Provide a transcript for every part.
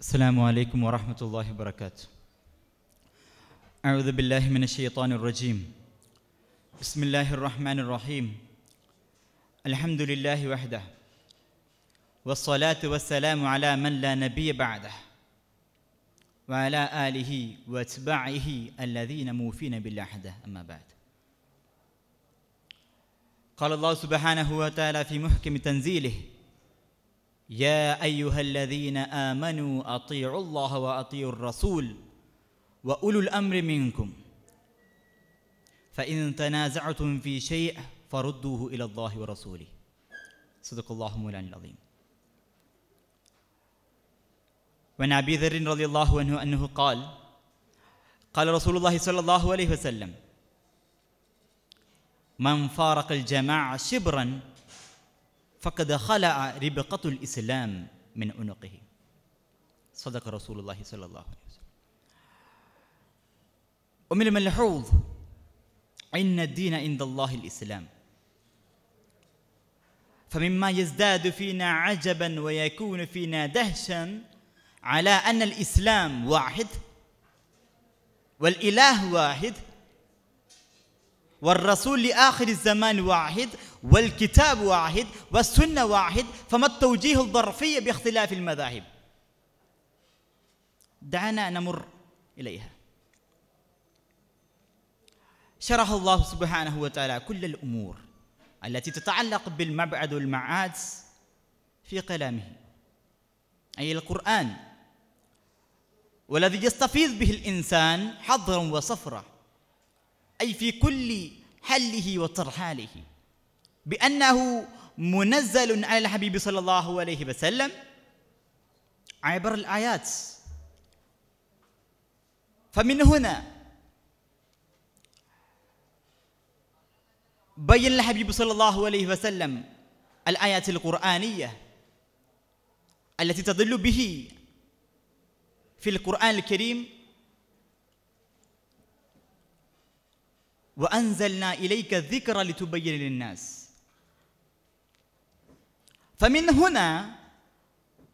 السلام عليكم ورحمة الله وبركاته. أعوذ بالله من الشيطان الرجيم. بسم الله الرحمن الرحيم. الحمد لله وحده. والصلاة والسلام على من لا نبي بعده. وعلى آله وأتباعه الذين موفين بالعهد. أما بعد. قال الله سبحانه وتعالى في محكم تنزيله يا أيها الذين آمنوا أطيعوا الله وأطيعوا الرسول وأولو الأمر منكم. فإن تنازعتم في شيء فردوه إلى الله ورسوله. صدق الله مولانا العظيم. وعن أبي ذر رضي الله عنه أنه قال قال رسول الله صلى الله عليه وسلم من فارق الجماعة شبرا فقد خلع ربقة الإسلام من عنقه. صدق رسول الله صلى الله عليه وسلم. ومن الملحوظ إن الدين عند الله الإسلام. فمما يزداد فينا عجبا ويكون فينا دهشا على أن الإسلام واحد والإله واحد والرسول لآخر الزمان واحد والكتاب واحد والسنة واحد فما التوجيه الظرفي باختلاف المذاهب. دعنا نمر إليها. شرح الله سبحانه وتعالى كل الأمور التي تتعلق بالمبعد والمعاد في كلامه. أي القرآن والذي يستفيض به الإنسان حضرا وصفرا أي في كل حله وترحاله. بأنه منزل على الحبيب صلى الله عليه وسلم عبر الآيات. فمن هنا بين الحبيب صلى الله عليه وسلم الآيات القرآنية التي تدل به في القرآن الكريم وأنزلنا إليك الذكر لتبين للناس. فمن هنا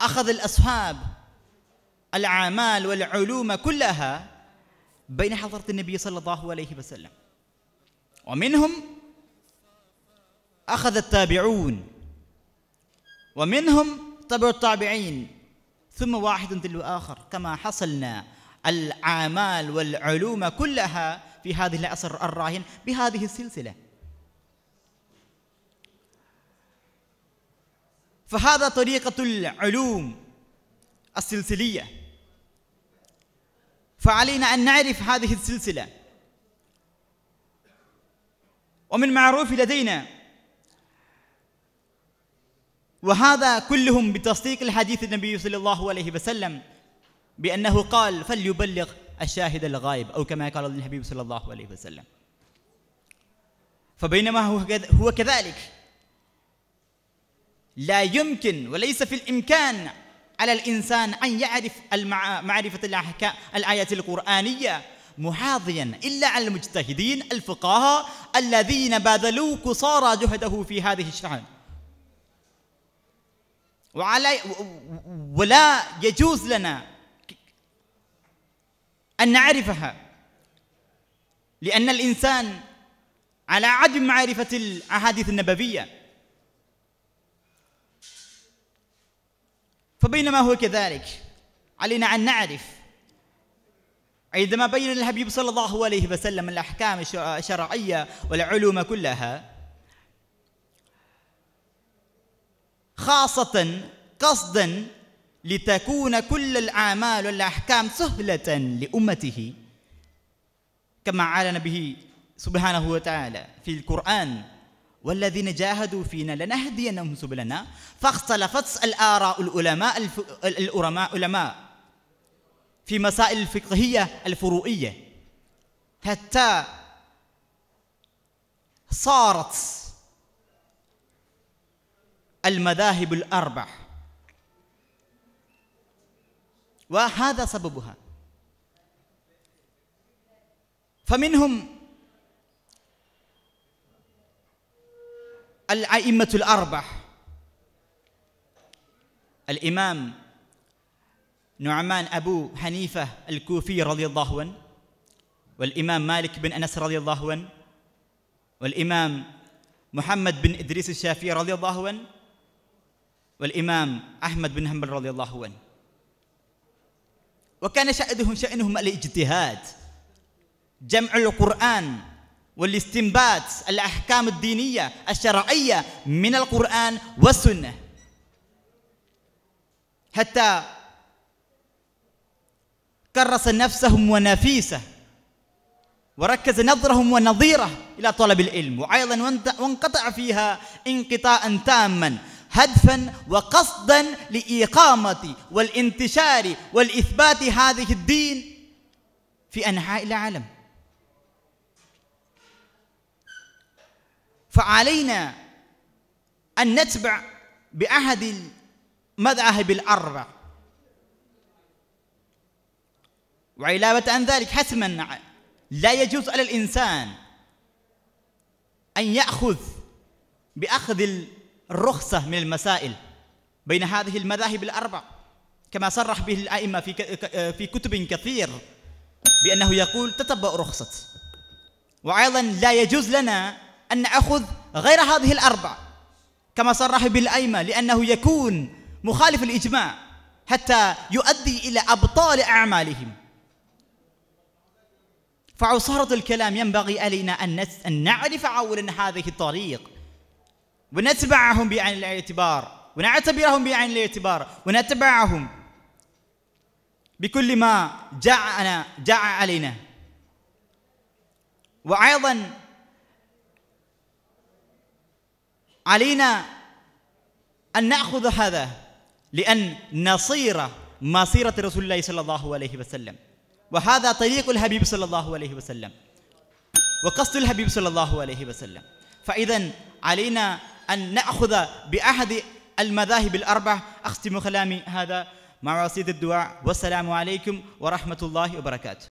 أخذ الأصحاب الأعمال والعلوم كلها بين حضرة النبي صلى الله عليه وسلم. ومنهم أخذ التابعون ومنهم تبع التابعين ثم واحد تلو آخر. كما حصلنا الأعمال والعلوم كلها في هذه العصر الراهن بهذه السلسلة. فهذا طريقة العلوم السلسلية. فعلينا أن نعرف هذه السلسلة. ومن معروف لدينا وهذا كلهم بتصديق الحديث النبي صلى الله عليه وسلم بأنه قال فليبلغ الشاهد الغائب أو كما قال الحبيب صلى الله عليه وسلم. فبينما هو كذلك. لا يمكن وليس في الإمكان على الإنسان أن يعرف معرفة الأحكام الآيات القرآنية محاضيا إلا على المجتهدين الفقهاء الذين باذلوا قصارى جهده في هذه الشأن وعلى ولا يجوز لنا أن نعرفها لأن الإنسان على عدم معرفة الأحاديث النبوية فبينما هو كذلك علينا أن نعرف. عندما بين الحبيب صلى الله عليه وسلم الأحكام الشرعية والعلوم كلها خاصة قصدا لتكون كل الأعمال والأحكام سهلة لأمته كما أعلن به سبحانه وتعالى في القرآن. والذين جاهدوا فينا لنهدينهم سبلنا. فاختلفت الآراء العلماء العلماء علماء في مسائل الفقهية الفروعية. حتى صارت المذاهب الأربع. وهذا سببها. فمنهم الأئمة الأربع. الإمام نعمان أبو حنيفة الكوفي رضي الله عنه والإمام مالك بن أنس رضي الله عنه والإمام محمد بن إدريس الشافعي رضي الله عنه والإمام أحمد بن حنبل رضي الله عنه. وكان شأنهم شأنهم الاجتهاد جمع القرآن والاستنباط الأحكام الدينية الشرعية من القرآن والسنة. حتى كرس نفسهم ونفيسه وركز نظرهم ونظيره إلى طلب العلم وأيضا وانقطع فيها انقطاعا تاما هدفا وقصدا لإقامة والانتشار والإثبات هذه الدين في أنحاء العالم. فعلينا أن نتبع بأحد المذاهب الأربع. وعلاوة عن ذلك حتما لا يجوز على الإنسان أن يأخذ بأخذ الرخصة من المسائل بين هذه المذاهب الأربع كما صرح به الأئمة في كتب كثير بأنه يقول تتبع رخصة. وأيضا لا يجوز لنا أن نأخذ غير هذه الأربع كما صرح به الأئمة لأنه يكون مخالف الإجماع حتى يؤدي إلى أبطال أعمالهم. فعصارة الكلام ينبغي علينا أن نعرف أولا هذه الطريق ونتبعهم بعين الاعتبار ونعتبرهم بعين الاعتبار ونتبعهم بكل ما جاء علينا. وأيضا علينا أن نأخذ هذا لأن نصير مصيرة رسول الله صلى الله عليه وسلم. وهذا طريق الحبيب صلى الله عليه وسلم. وقصد الحبيب صلى الله عليه وسلم. فإذا علينا أن نأخذ بأحد المذاهب الأربع. أختم كلامي هذا. مع وسيد الدعاء. والسلام عليكم ورحمة الله وبركاته.